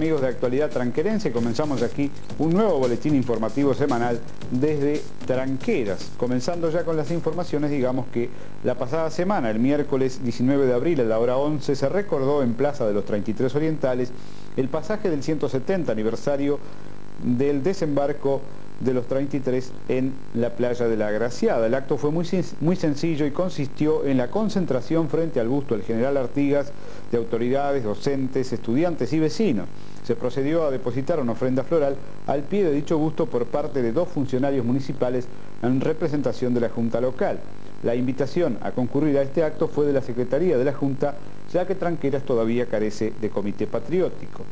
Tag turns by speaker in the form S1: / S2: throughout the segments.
S1: Amigos de Actualidad Tranquerense, comenzamos aquí un nuevo boletín informativo semanal desde Tranqueras. Comenzando ya con las informaciones, digamos que la pasada semana, el miércoles 19 de abril a la hora 11, se recordó en Plaza de los 33 Orientales el pasaje del 170 aniversario del desembarco de los 33 en la playa de la Agraciada. El acto fue muy, muy sencillo y consistió en la concentración frente al busto del general Artigas de autoridades, docentes, estudiantes y vecinos. Se procedió a depositar una ofrenda floral al pie de dicho busto por parte de dos funcionarios municipales en representación de la Junta Local. La invitación a concurrir a este acto fue de la Secretaría de la Junta, ya que Tranqueras todavía carece de comité patriótico.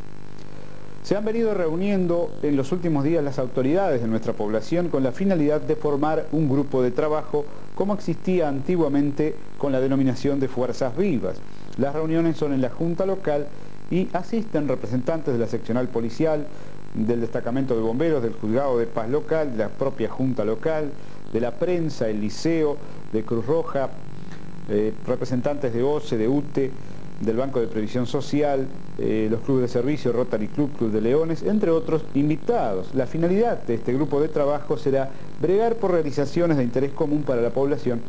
S1: Se han venido reuniendo en los últimos días las autoridades de nuestra población con la finalidad de formar un grupo de trabajo como existía antiguamente con la denominación de Fuerzas Vivas. Las reuniones son en la Junta Local y asisten representantes de la seccional policial, del destacamento de bomberos, del juzgado de paz local, de la propia Junta Local, de la prensa, el liceo, de Cruz Roja, eh, representantes de OCE, de UTE, del Banco de Previsión Social, eh, los clubes de servicio, Rotary Club, Club de Leones, entre otros invitados. La finalidad de este grupo de trabajo será bregar por realizaciones de interés común para la población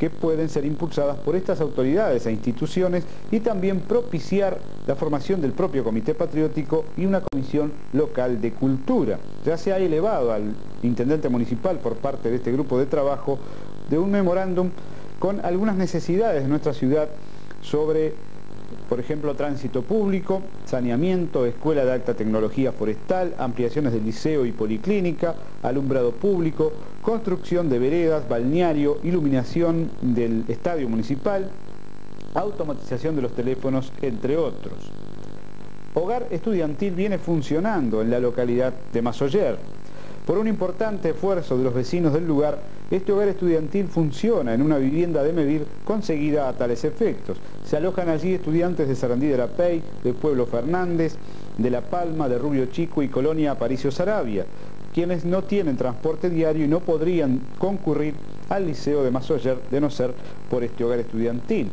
S1: que pueden ser impulsadas por estas autoridades e instituciones y también propiciar la formación del propio Comité Patriótico y una comisión local de cultura. Ya se ha elevado al intendente municipal por parte de este grupo de trabajo de un memorándum con algunas necesidades de nuestra ciudad sobre por ejemplo, tránsito público, saneamiento, escuela de alta tecnología forestal, ampliaciones del liceo y policlínica, alumbrado público, construcción de veredas, balneario, iluminación del estadio municipal, automatización de los teléfonos, entre otros. Hogar estudiantil viene funcionando en la localidad de Masoyer. Por un importante esfuerzo de los vecinos del lugar, este hogar estudiantil funciona en una vivienda de Medir conseguida a tales efectos. Se alojan allí estudiantes de Sarandí de la Pey, de Pueblo Fernández, de La Palma, de Rubio Chico y Colonia Aparicio Sarabia, quienes no tienen transporte diario y no podrían concurrir al Liceo de Masoyer de no ser por este hogar estudiantil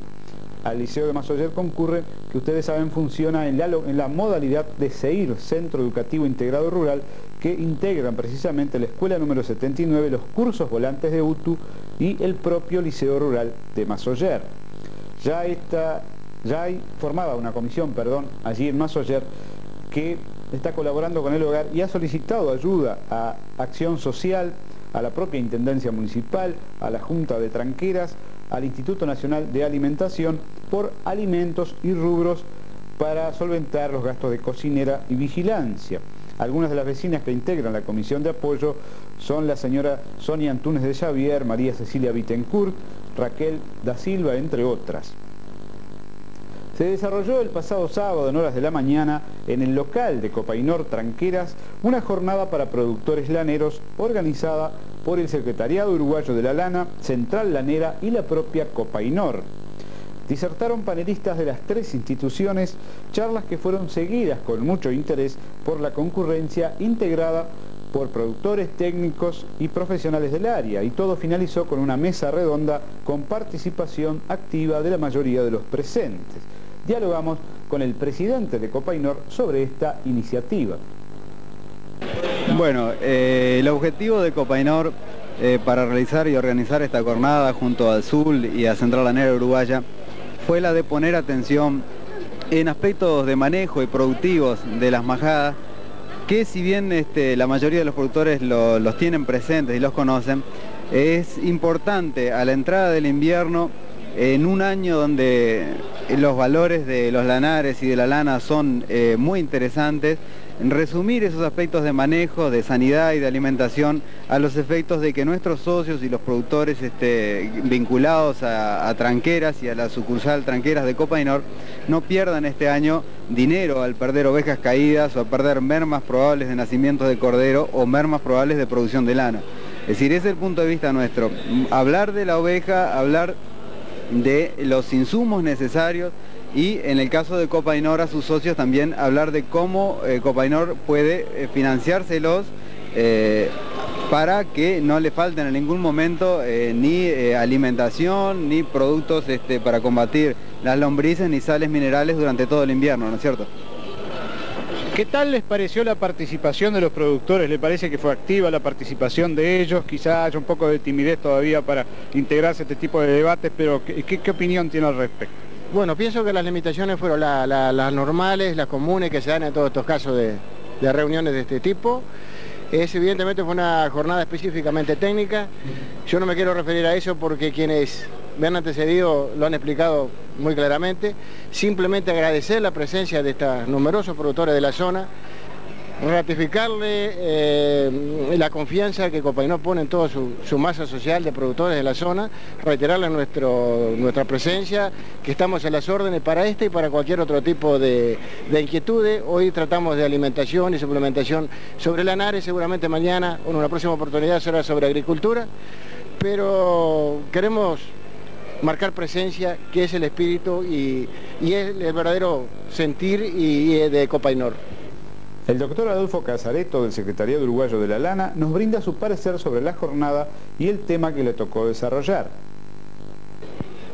S1: al Liceo de Masoyer concurre, que ustedes saben funciona en la, modalidad de CEIR, Centro Educativo Integrado Rural, que integran precisamente la escuela número 79, los cursos volantes de UTU y el propio Liceo Rural de Masoyer. Ya, está, ya hay formada una comisión, perdón, allí en Masoyer, que está colaborando con el hogar y ha solicitado ayuda a Acción Social, a la propia Intendencia Municipal, a la Junta de Tranqueras, al Instituto Nacional de Alimentación por alimentos y rubros para solventar los gastos de cocinera y vigilancia. Algunas de las vecinas que integran la comisión de apoyo son la señora Sonia Antunes de Xavier, María Cecilia Bittencourt, Raquel da Silva, entre otras. Se desarrolló el pasado sábado en horas de la mañana en el local de Copainor Tranqueras una jornada para productores laneros organizada por el Secretariado Uruguayo de la Lana, Central Lanera y la propia Copainor. Disertaron panelistas de las tres instituciones, charlas que fueron seguidas con mucho interés por la concurrencia integrada por productores técnicos y profesionales del área y todo finalizó con una mesa redonda con participación activa de la mayoría de los presentes dialogamos con el presidente de Copainor sobre esta iniciativa.
S2: Bueno, eh, el objetivo de Copainor eh, para realizar y organizar esta jornada junto al SUL y a Central Lanera Uruguaya fue la de poner atención en aspectos de manejo y productivos de las majadas que si bien este, la mayoría de los productores los tienen presentes y los conocen, es importante a la entrada del invierno en un año donde los valores de los lanares y de la lana son eh, muy interesantes, resumir esos aspectos de manejo, de sanidad y de alimentación a los efectos de que nuestros socios y los productores este, vinculados a, tranqueras y a la sucursal tranqueras de Copainor no pierdan este año dinero al perder ovejas caídas o a perder mermas probables de nacimiento de cordero o mermas probables de producción de lana. Es decir, ese es el punto de vista nuestro. Hablar de la oveja, hablar de los insumos necesarios y en el caso de Copainor a sus socios también hablar de cómo eh, Copainor puede eh, financiárselos eh, para que no le falten en ningún momento ni alimentación ni productos este, para combatir las lombrices ni sales minerales durante todo el invierno, ¿no es cierto?
S1: ¿Qué tal les pareció la participación de los productores? ¿Le parece que fue activa la participación de ellos? Quizá haya un poco de timidez todavía para integrarse a este tipo de debates, pero ¿qué, opinión tiene al respecto?
S3: Bueno, pienso que las limitaciones fueron las normales, las comunes que se dan en todos estos casos de, reuniones de este tipo. Evidentemente fue una jornada específicamente técnica. Yo no me quiero referir a eso porque quienes me han antecedido lo han explicado muy claramente. Simplemente agradecer la presencia de estos numerosos productores de la zona ratificarle eh, la confianza que Copainó pone en toda su, masa social de productores de la zona, reiterarle nuestro, nuestra presencia, que estamos en las órdenes para este y para cualquier otro tipo de, inquietudes. Hoy tratamos de alimentación y suplementación sobre la NARE, seguramente mañana o en una próxima oportunidad será sobre agricultura, pero queremos marcar presencia, que es el espíritu y, es el verdadero sentir y, y de Copainor.
S1: El doctor Adolfo Casareto, del Secretariado Uruguayo de la Lana, nos brinda su parecer sobre la jornada y el tema que le tocó desarrollar.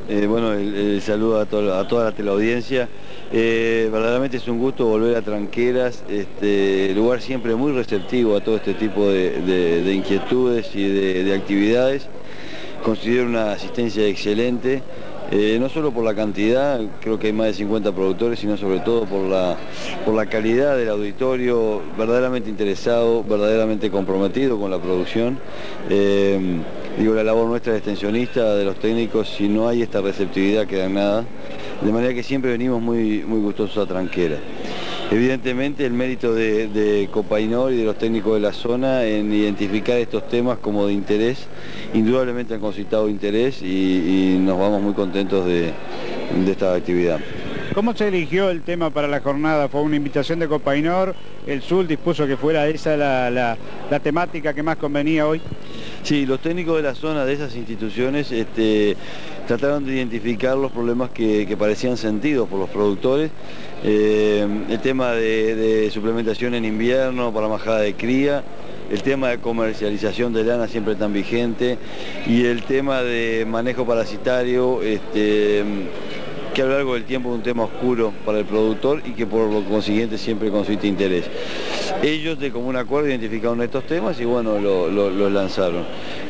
S4: Eh, bueno, el, saludo a, toda la teleaudiencia. Eh, verdaderamente es un gusto volver a Tranqueras, este, lugar siempre muy receptivo a todo este tipo de, inquietudes y de actividades. Considero una asistencia excelente. Eh, no solo por la cantidad, creo que hay más de 50 productores, sino sobre todo por la, por la calidad del auditorio, verdaderamente interesado, verdaderamente comprometido con la producción. Eh, digo, la labor nuestra de extensionista, de los técnicos, si no hay esta receptividad queda nada. De manera que siempre venimos muy, muy gustosos a Tranquera. Evidentemente el mérito de, Copainor y de los técnicos de la zona en identificar estos temas como de interés, indudablemente han concitado interés y, nos vamos muy contentos de, esta actividad.
S1: ¿Cómo se eligió el tema para la jornada? ¿Fue una invitación de Copainor? ¿El SUL dispuso que fuera esa la, temática que más convenía hoy?
S4: Sí, los técnicos de la zona de esas instituciones este, trataron de identificar los problemas que, parecían sentidos por los productores. Eh, el tema de, suplementación en invierno para majada de cría, el tema de comercialización de lana siempre tan vigente y el tema de manejo parasitario este, que a lo largo del tiempo es un tema oscuro para el productor y que por lo consiguiente siempre concite interés. Ellos de común acuerdo identificaron estos temas y bueno, los lanzaron.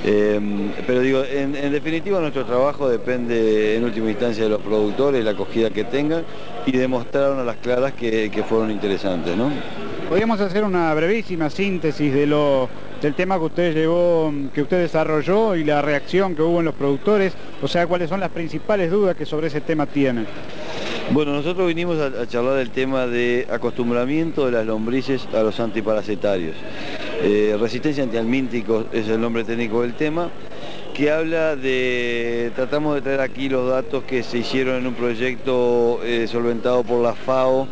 S4: Em, pero digo, en, definitiva nuestro trabajo depende en última instancia de los productores, la acogida que tengan y demostraron a las claras que, fueron interesantes. ¿no?
S1: Podríamos hacer una brevísima síntesis de lo del tema que usted llevó, que usted desarrolló y la reacción que hubo en los productores, o sea, cuáles son las principales dudas que sobre ese tema tienen.
S4: Bueno, nosotros vinimos a, charlar del tema de acostumbramiento de las lombrices a los antiparasitarios. Eh, resistencia antialmínticos es el nombre técnico del tema, que habla de, tratamos de traer aquí los datos que se hicieron en un proyecto eh, solventado por la FAO,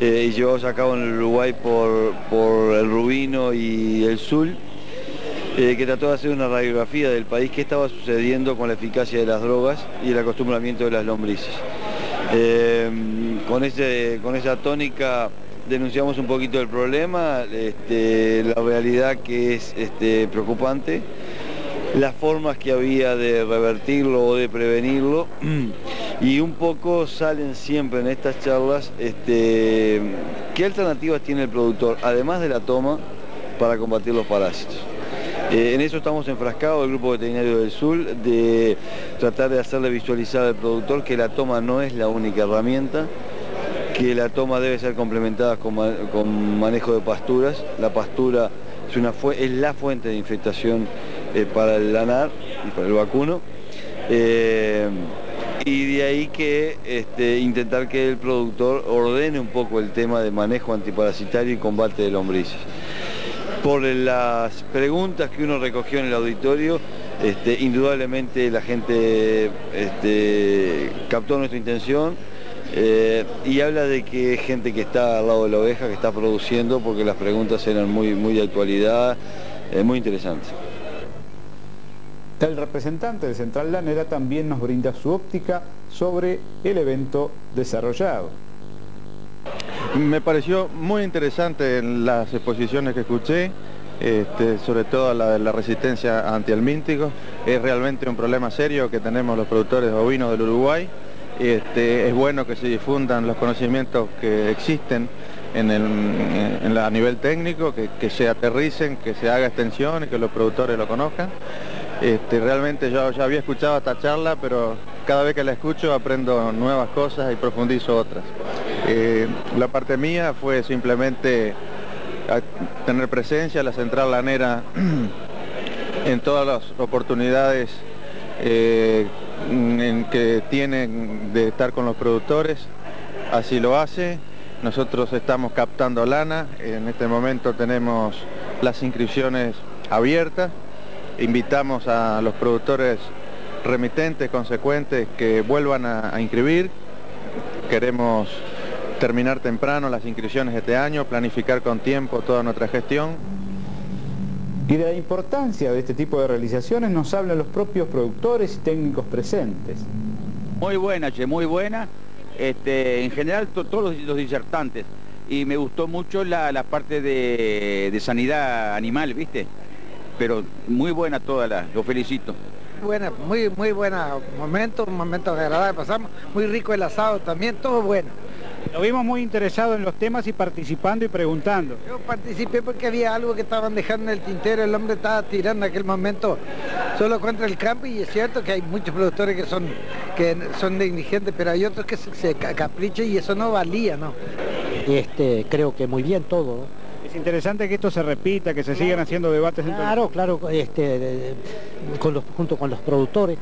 S4: eh, y llevados a cabo en el Uruguay por, por el Rubino y el Sul, eh, que trató de hacer una radiografía del país, qué estaba sucediendo con la eficacia de las drogas y el acostumbramiento de las lombrices. Con, ese, con esa tónica denunciamos un poquito el problema, este, la realidad que es este, preocupante, las formas que había de revertirlo o de prevenirlo y un poco salen siempre en estas charlas este, qué alternativas tiene el productor, además de la toma, para combatir los parásitos. Eh, en eso estamos enfrascados, el Grupo Veterinario del Sur, de tratar de hacerle visualizar al productor que la toma no es la única herramienta, que la toma debe ser complementada con, manejo de pasturas. La pastura es, una es la fuente de infectación eh, para el lanar y para el vacuno. Eh, y de ahí que este, intentar que el productor ordene un poco el tema de manejo antiparasitario y combate de lombrices por las preguntas que uno recogió en el auditorio, este, indudablemente la gente este, captó nuestra intención eh, y habla de que es gente que está al lado de la oveja, que está produciendo, porque las preguntas eran muy, de actualidad, eh, muy interesantes.
S1: El representante de Central Lanera también nos brinda su óptica sobre el evento desarrollado.
S5: Me pareció muy interesante las exposiciones que escuché, este, sobre todo la de la resistencia antialmíntico. Es realmente un problema serio que tenemos los productores ovinos del Uruguay. Este, es bueno que se difundan los conocimientos que existen en, a nivel técnico, que, se aterricen, que se haga extensión y que los productores lo conozcan. Este, realmente yo ya había escuchado esta charla, pero cada vez que la escucho aprendo nuevas cosas y profundizo otras. Eh, la parte mía fue simplemente tener presencia, la central lanera en todas las oportunidades eh, en que tienen de estar con los productores, así lo hace. Nosotros estamos captando lana, en este momento tenemos las inscripciones abiertas, invitamos a los productores remitentes, consecuentes, que vuelvan a, inscribir. Queremos terminar temprano las inscripciones este año, planificar con tiempo toda nuestra gestión.
S1: Y de la importancia de este tipo de realizaciones nos hablan los propios productores y técnicos presentes.
S6: Muy buena, Che, muy buena. Este, en general todos los, disertantes. Y me gustó mucho la, parte de, sanidad animal, ¿viste? Pero muy buena toda la, lo felicito.
S7: Buena, muy, muy buena momento, un momento agradable, pasamos, muy rico el asado también, todo bueno.
S1: Lo vimos muy interesado en los temas y participando y preguntando.
S7: Yo participé porque había algo que estaban dejando en el tintero, el hombre estaba tirando en aquel momento solo contra el campo y es cierto que hay muchos productores que son, que son negligentes, pero hay otros que se, caprichan y eso no valía, ¿no?
S8: Este, creo que muy bien todo.
S1: Es interesante que esto se repita, que se sigan haciendo debates.
S8: Claro, claro, este, junto con los productores.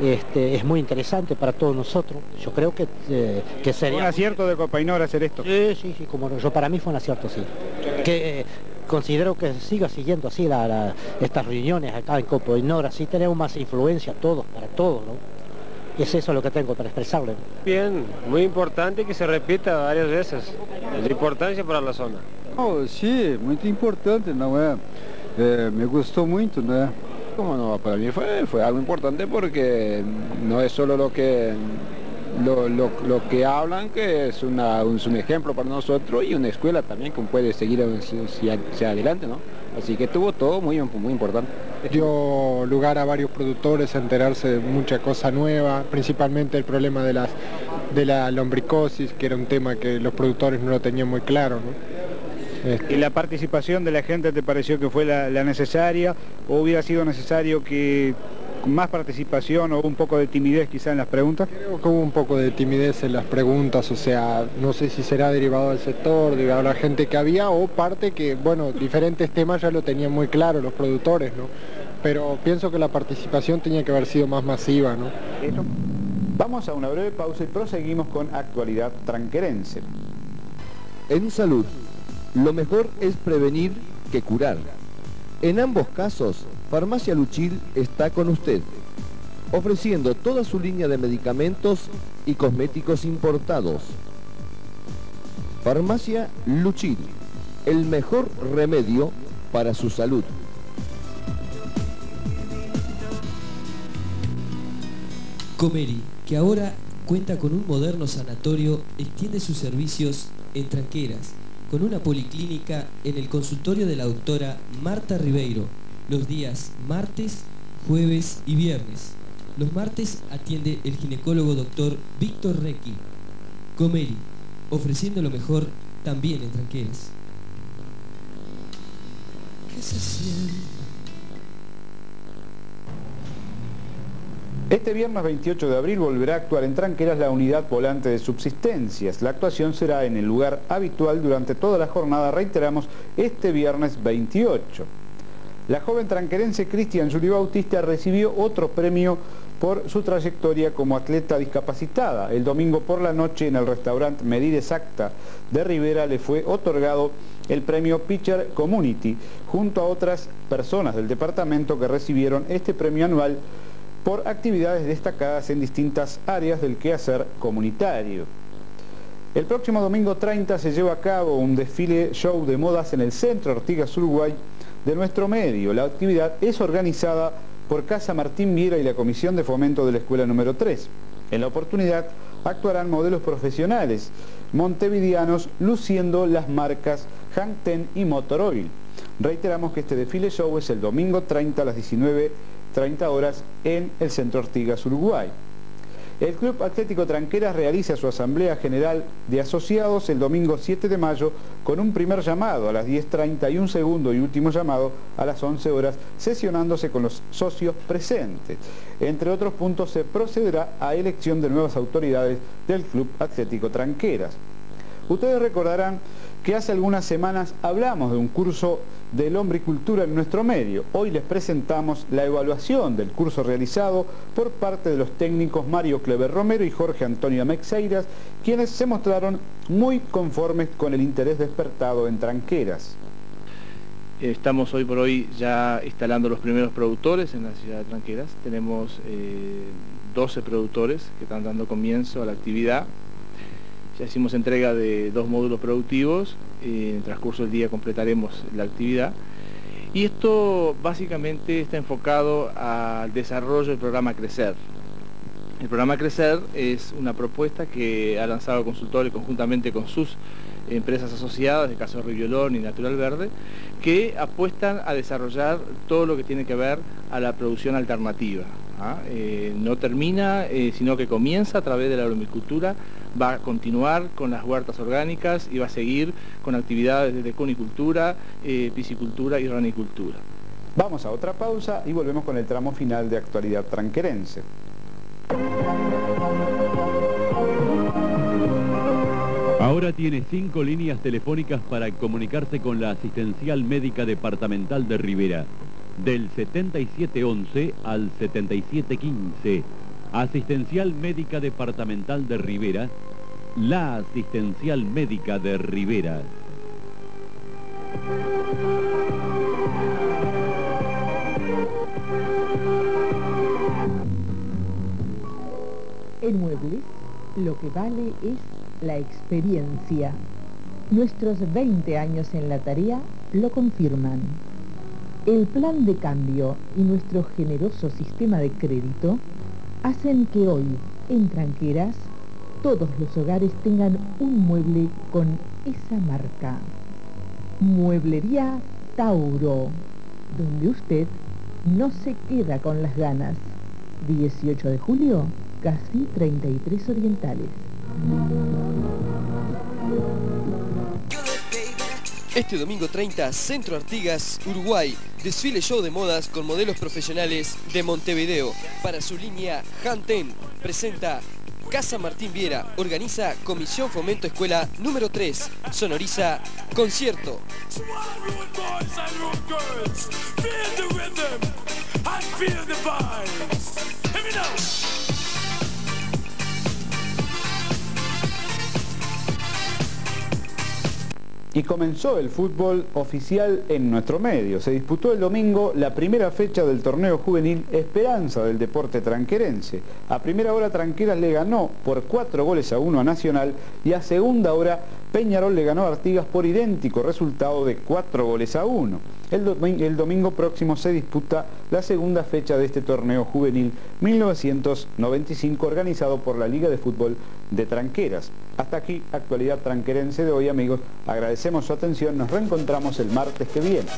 S8: Este, es muy interesante para todos nosotros. Yo creo que, eh, que sería...
S1: ¿Un acierto de Copainor hacer esto?
S8: Sí, sí, sí, como yo para mí fue un acierto, sí. Que eh, considero que siga siguiendo así estas reuniones acá en Copainor, así tenemos más influencia todos, para todos, ¿no? Es eso lo que tengo para expresarle.
S9: Bien, muy importante que se repita varias veces. La importancia para la zona.
S10: Oh, sí, muy importante, ¿no? Eh, me gustó mucho, ¿no?
S11: no, para mí fue, fue algo importante porque no es solo lo que lo, que hablan, que es, un, ejemplo para nosotros y una escuela también que puede seguir hacia, adelante, ¿no? Así que tuvo todo muy, muy importante.
S12: Dio lugar a varios productores a enterarse de mucha cosa nueva, principalmente el problema de, las, de la lombricosis, que era un tema que los productores no lo tenían muy claro, ¿no?
S1: ¿Y la participación de la gente te pareció que fue la, necesaria o hubiera sido necesario que más participación o un poco de timidez quizá en las preguntas?
S12: Creo que hubo un poco de timidez en las preguntas, o sea, no sé si será derivado del sector, de la gente que había o parte que, bueno, diferentes temas ya lo tenían muy claro los productores, ¿no? Pero pienso que la participación tenía que haber sido más masiva, ¿no?
S1: Vamos a una breve pausa y proseguimos con actualidad tranquerense.
S13: En salud lo mejor es prevenir que curar. En ambos casos, Farmacia Luchil está con usted, ofreciendo toda su línea de medicamentos y cosméticos importados. Farmacia Luchil, el mejor remedio para su salud.
S14: Comeri, que ahora cuenta con un moderno sanatorio, extiende sus servicios en tranqueras con una policlínica en el consultorio de la doctora Marta Ribeiro, los días martes, jueves y viernes. Los martes atiende el ginecólogo doctor Víctor Requi. Comeri, ofreciendo lo mejor también en tranqueras. ¿Qué se?
S1: Este viernes 28 de abril volverá a actuar en Tranqueras la unidad volante de subsistencias. La actuación será en el lugar habitual durante toda la jornada, reiteramos, este viernes 28. La joven tranquerense Cristian Juli Bautista recibió otro premio por su trayectoria como atleta discapacitada. El domingo por la noche en el restaurante Medida Exacta de Rivera le fue otorgado el premio Pitcher Community junto a otras personas del departamento que recibieron este premio anual por actividades destacadas en distintas áreas del quehacer comunitario. El próximo domingo 30 se lleva a cabo un desfile show de modas en el Centro Artigas Uruguay de nuestro medio. La actividad es organizada por Casa Martín Viera y la Comisión de Fomento de la Escuela número 3. En la oportunidad actuarán modelos profesionales montevideanos luciendo las marcas Hangten y Motoroil. Reiteramos que este desfile show es el domingo 30 a las 19 30 horas en el Centro Artigas, Uruguay. El Club Atlético Tranqueras realiza su Asamblea General de Asociados el domingo 7 de mayo con un primer llamado a las 10.30 y un segundo y último llamado a las 11 horas, sesionándose con los socios presentes. Entre otros puntos se procederá a elección de nuevas autoridades del Club Atlético Tranqueras. Ustedes recordarán que hace algunas semanas hablamos de un curso de lombricultura en nuestro medio. Hoy les presentamos la evaluación del curso realizado por parte de los técnicos Mario Clever Romero y Jorge Antonio Mexeiras, quienes se mostraron muy conformes con el interés despertado en tranqueras.
S15: Estamos hoy por hoy ya instalando los primeros productores en la ciudad de Tranqueras. Tenemos 12 eh, productores que están dando comienzo a la actividad ya hicimos entrega de dos módulos productivos, en el transcurso del día completaremos la actividad. Y esto básicamente está enfocado al desarrollo del programa Crecer. El programa Crecer es una propuesta que ha lanzado el conjuntamente con sus empresas asociadas, de caso Riviolón y Natural Verde, que apuestan a desarrollar todo lo que tiene que ver a la producción alternativa. ¿Ah? Eh, no termina, eh, sino que comienza a través de la agricultura, va a continuar con las huertas orgánicas y va a seguir con actividades de conicultura, eh, piscicultura y ranicultura.
S1: Vamos a otra pausa y volvemos con el tramo final de actualidad tranquerense.
S16: Ahora tiene cinco líneas telefónicas para comunicarse con la asistencial médica departamental de Rivera del 7711 al 7715. Asistencial Médica Departamental de Rivera, la Asistencial Médica de Rivera.
S17: En muebles, lo que vale es la experiencia. Nuestros 20 años en la tarea lo confirman. El plan de cambio y nuestro generoso sistema de crédito hacen que hoy, en Tranqueras, todos los hogares tengan un mueble con esa marca. Mueblería Tauro, donde usted no se queda con las ganas. 18 de julio, casi 33 orientales.
S18: Este domingo 30, Centro Artigas, Uruguay. Desfile show de modas con modelos profesionales de Montevideo. Para su línea Hanten, presenta Casa Martín Viera. Organiza Comisión Fomento Escuela número 3. Sonoriza Concierto.
S1: Y comenzó el fútbol oficial en nuestro medio. Se disputó el domingo la primera fecha del torneo juvenil Esperanza del deporte tranquerense. A primera hora Tranqueras le ganó por cuatro goles a uno a Nacional y a segunda hora Peñarol le ganó a Artigas por idéntico resultado de cuatro goles a uno. El, el, domingo próximo se disputa la segunda fecha de este torneo juvenil 1995 organizado por la Liga de Fútbol de Tranqueras. Hasta aquí, actualidad tranquerense de hoy amigos. Agradecemos su atención, nos reencontramos el martes que viene.